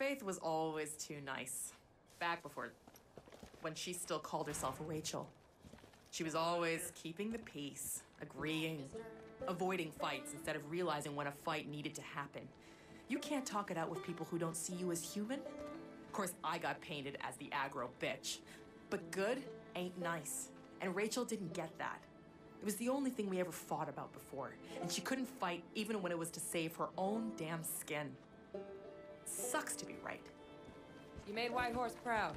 Faith was always too nice. Back before. when she still called herself Rachel. She was always keeping the peace, agreeing, avoiding fights instead of realizing when a fight needed to happen. You can't talk it out with people who don't see you as human. Of course, I got painted as the aggro bitch. But good ain't nice. And Rachel didn't get that. It was the only thing we ever fought about before. And she couldn't fight even when it was to save her own damn skin. Sucks to be right. You made Whitehorse proud.